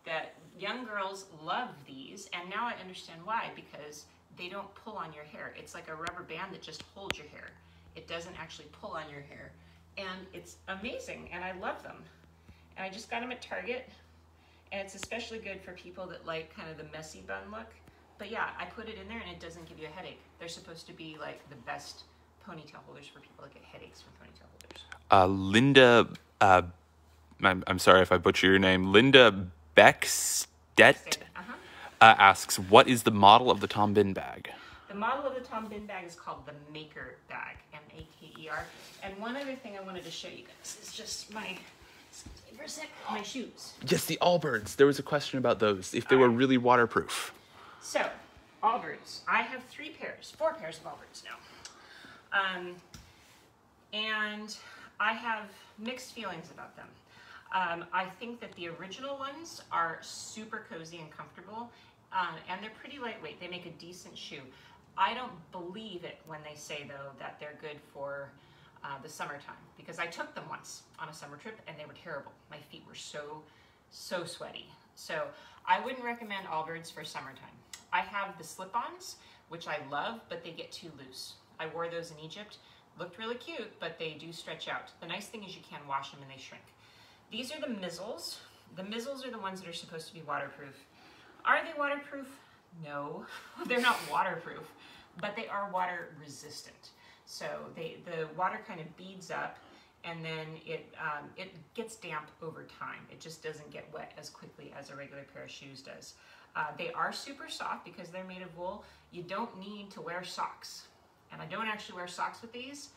that young girls love these, and now I understand why, because they don't pull on your hair. It's like a rubber band that just holds your hair. It doesn't actually pull on your hair. And it's amazing, and I love them. And I just got them at Target, and it's especially good for people that like kind of the messy bun look. But yeah, I put it in there and it doesn't give you a headache. They're supposed to be like the best ponytail holders for people that get headaches from ponytail holders. Uh, Linda, uh, I'm, I'm sorry if I butcher your name. Linda Beckstedt Uh-huh. uh, asks, "What is the model of the Tom Bihn bag?" The model of the Tom Bihn bag is called the Maker bag, M-A-K-E-R. And one other thing I wanted to show you guys is just my, for a sec, my shoes. Yes, the Allbirds. There was a question about those. If they were really waterproof. So, Allbirds. I have three pairs, four pairs of Allbirds now. Um, and I have mixed feelings about them. Um, I think that the original ones are super cozy and comfortable, uh, and they're pretty lightweight. They make a decent shoe. I don't believe it when they say, though, that they're good for uh, the summertime because I took them once on a summer trip and they were terrible. My feet were so, so sweaty. So I wouldn't recommend Allbirds for summertime. I have the slip-ons, which I love, but they get too loose. I wore those in Egypt. Looked really cute, but they do stretch out. The nice thing is you can wash them and they shrink. These are the mizzles. The mizzles are the ones that are supposed to be waterproof. Are they waterproof? No, they're not waterproof, but they are water resistant. So they, the water kind of beads up and then it, um, it gets damp over time. It just doesn't get wet as quickly as a regular pair of shoes does. Uh, they are super soft because they're made of wool. You don't need to wear socks. And I don't actually wear socks with these.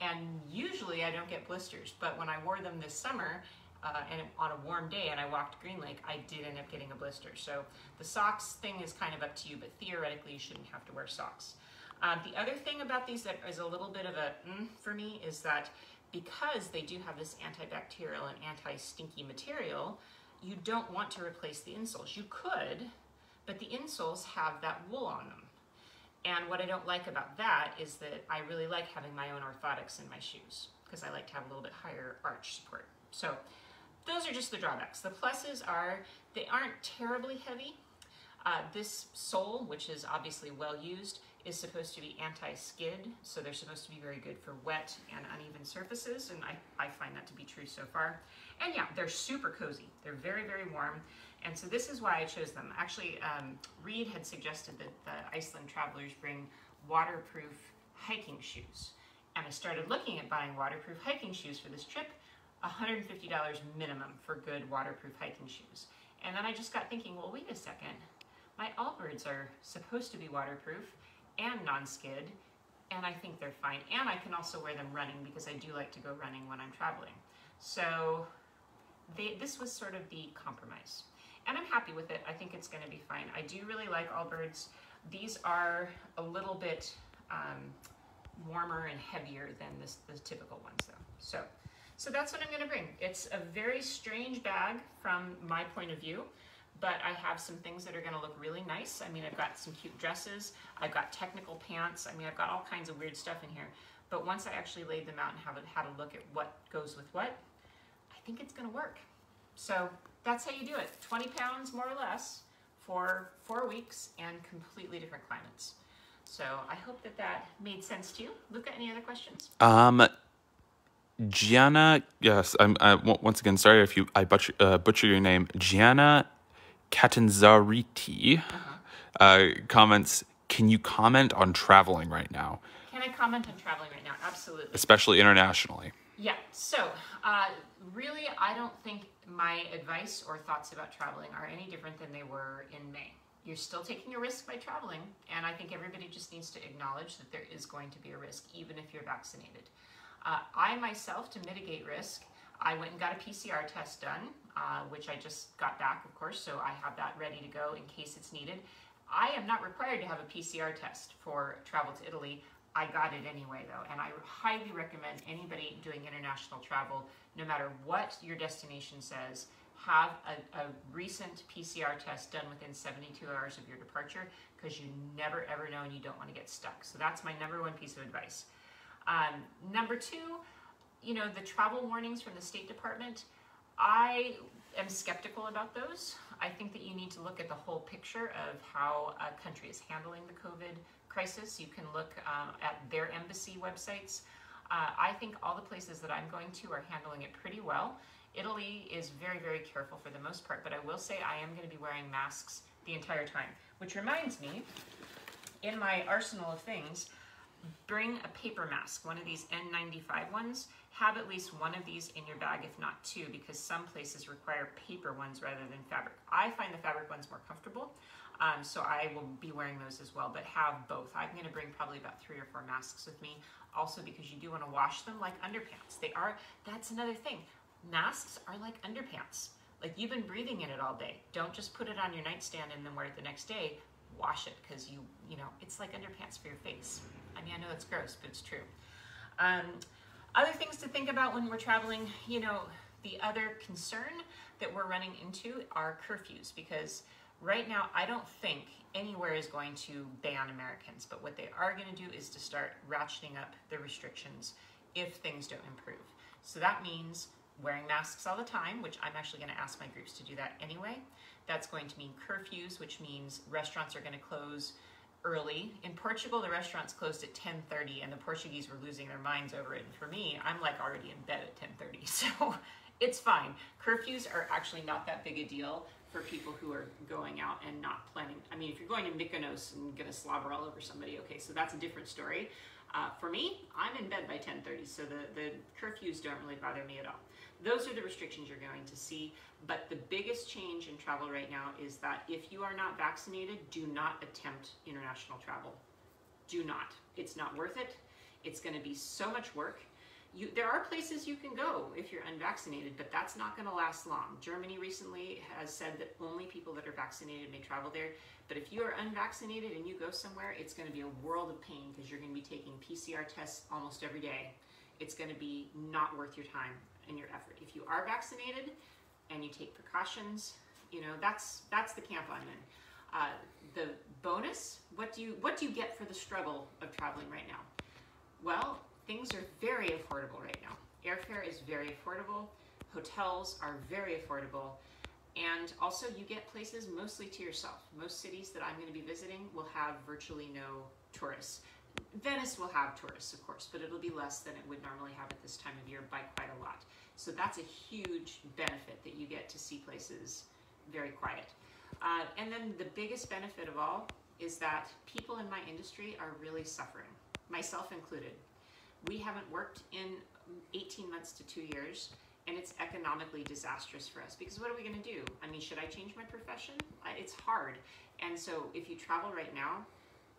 And usually I don't get blisters, but when I wore them this summer, uh, and on a warm day and I walked Green Lake, I did end up getting a blister. So the socks thing is kind of up to you, but theoretically you shouldn't have to wear socks. Um, the other thing about these that is a little bit of a mm for me is that because they do have this antibacterial and anti-stinky material, you don't want to replace the insoles. You could, but the insoles have that wool on them. And what I don't like about that is that I really like having my own orthotics in my shoes because I like to have a little bit higher arch support. So those are just the drawbacks. The pluses are they aren't terribly heavy. Uh, this sole, which is obviously well used, is supposed to be anti-skid, so they're supposed to be very good for wet and uneven surfaces, and I, I find that to be true so far. And yeah, they're super cozy. They're very, very warm, and so this is why I chose them. Actually, um, Reed had suggested that the Iceland travelers bring waterproof hiking shoes, and I started looking at buying waterproof hiking shoes for this trip, $150 minimum for good waterproof hiking shoes. And then I just got thinking, well, wait a second. My Allbirds are supposed to be waterproof and non-skid, and I think they're fine. And I can also wear them running because I do like to go running when I'm traveling. So they, this was sort of the compromise. And I'm happy with it. I think it's gonna be fine. I do really like Allbirds. These are a little bit um, warmer and heavier than this, the typical ones though. So so that's what I'm gonna bring. It's a very strange bag from my point of view, but I have some things that are gonna look really nice. I mean, I've got some cute dresses, I've got technical pants, I mean, I've got all kinds of weird stuff in here. But once I actually laid them out and have a, had a look at what goes with what, I think it's gonna work. So that's how you do it. 20 pounds more or less for four weeks and completely different climates. So I hope that that made sense to you. Luca, any other questions? Um, Gianna, yes, I'm I, once again sorry if you I butcher, uh, butcher your name. Gianna Catanzariti uh-huh. uh, comments. Can you comment on traveling right now? Can I comment on traveling right now? Absolutely. Especially internationally. Yeah. So, uh, really, I don't think my advice or thoughts about traveling are any different than they were in May. You're still taking a risk by traveling, and I think everybody just needs to acknowledge that there is going to be a risk, even if you're vaccinated. Uh, I myself, to mitigate risk, I went and got a PCR test done, uh, which I just got back, of course, so I have that ready to go in case it's needed. I am not required to have a PCR test for travel to Italy. I got it anyway, though, and I highly recommend anybody doing international travel, no matter what your destination says, have a, a recent PCR test done within 72 hours of your departure because you never ever know and you don't want to get stuck. So that's my number one piece of advice. Um, number two, you know, the travel warnings from the State Department, I am skeptical about those. I think that you need to look at the whole picture of how a country is handling the COVID crisis. You can look um, at their embassy websites. Uh, I think all the places that I'm going to are handling it pretty well. Italy is very, very careful for the most part, but I will say I am going to be wearing masks the entire time. Which reminds me, in my arsenal of things, bring a paper mask, one of these N95 ones. Have at least one of these in your bag, if not two, because some places require paper ones rather than fabric. I find the fabric ones more comfortable, um, so I will be wearing those as well, but have both. I'm gonna bring probably about three or four masks with me, also because you do wanna wash them like underpants. They are, that's another thing. Masks are like underpants. Like you've been breathing in it all day. Don't just put it on your nightstand and then wear it the next day. Wash it because you, you know, it's like underpants for your face. I mean, I know it's gross, but it's true. Um, other things to think about when we're traveling, you know, the other concern that we're running into are curfews because right now I don't think anywhere is going to ban Americans, but what they are going to do is to start ratcheting up the restrictions if things don't improve. So that means wearing masks all the time, which I'm actually going to ask my groups to do that anyway. That's going to mean curfews, which means restaurants are going to close early. In Portugal, the restaurants closed at 10:30, and the Portuguese were losing their minds over it. And for me, I'm like already in bed at 10:30, so it's fine. Curfews are actually not that big a deal for people who are going out and not planning. I mean, if you're going to Mykonos and gonna slobber all over somebody, okay, so that's a different story. Uh, for me, I'm in bed by 10:30, so the the curfews don't really bother me at all. Those are the restrictions you're going to see. But the biggest change in travel right now is that if you are not vaccinated, do not attempt international travel. Do not. It's not worth it. It's to be so much work. You, there are places you can go if you're unvaccinated, but that's not going to last long. Germany recently has said that only people that are vaccinated may travel there. But if you are unvaccinated and you go somewhere, it's going to be a world of pain because you're going to be taking PCR tests almost every day. It's going to be not worth your time and your effort. If you are vaccinated and you take precautions, you know that's that's the camp I'm in. Uh, the bonus, what do you what do you get for the struggle of traveling right now? Well, things are very affordable right now. Airfare is very affordable. Hotels are very affordable. And also you get places mostly to yourself. Most cities that I'm going to be visiting will have virtually no tourists. Venice will have tourists, of course, but it'll be less than it would normally have at this time of year by quite a lot. So that's a huge benefit that you get to see places very quiet. Uh, and then the biggest benefit of all is that people in my industry are really suffering, myself included. We haven't worked in 18 months to two years, and it's economically disastrous for us because what are we going to do? I mean, should I change my profession? It's hard. And so if you travel right now,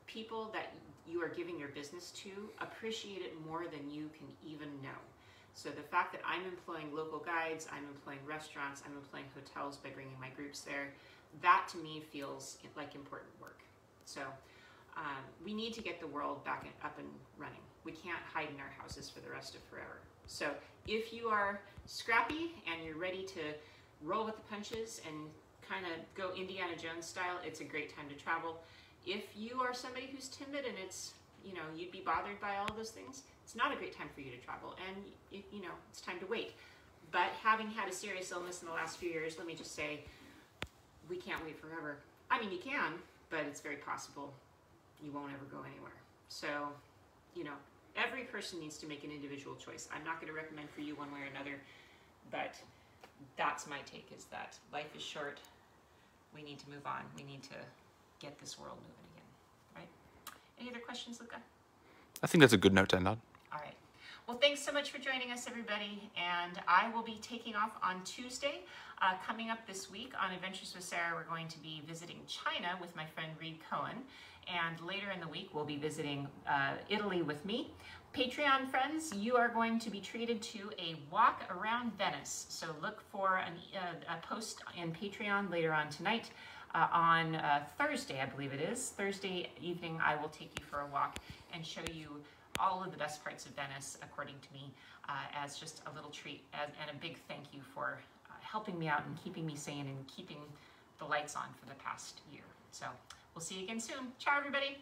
people that you are giving your business to appreciate it more than you can even know. So the fact that I'm employing local guides, I'm employing restaurants, I'm employing hotels by bringing my groups there, that to me feels like important work. So um, we need to get the world back up and running. We can't hide in our houses for the rest of forever. So if you are scrappy and you're ready to roll with the punches and kind of go Indiana Jones style, it's a great time to travel. If you are somebody who's timid and it's, you know, you'd be bothered by all those things, it's not a great time for you to travel and, it, you know, it's time to wait. But having had a serious illness in the last few years, let me just say, we can't wait forever. I mean, you can, but it's very possible you won't ever go anywhere. So, you know, every person needs to make an individual choice. I'm not going to recommend for you one way or another, but that's my take is that life is short. We need to move on. We need to get this world moving again, right? Any other questions, Luca? I think that's a good note to end on. All right. Well, thanks so much for joining us, everybody. And I will be taking off on Tuesday. Uh, coming up this week on Adventures with Sarah, we're going to be visiting China with my friend Reed Cohen. And later in the week, we'll be visiting uh, Italy with me. Patreon friends, you are going to be treated to a walk around Venice. So look for an, uh, a post in Patreon later on tonight. Uh, on uh, Thursday, I believe it is, Thursday evening, I will take you for a walk and show you all of the best parts of Venice, according to me, uh, as just a little treat as, and a big thank you for uh, helping me out and keeping me sane and keeping the lights on for the past year. So we'll see you again soon. Ciao, everybody.